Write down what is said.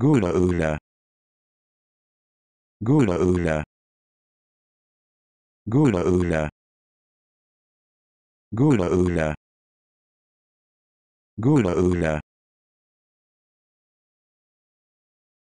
Gula Ula. Gula Ula. Gula Ula. Gula Ula. Gula Ula.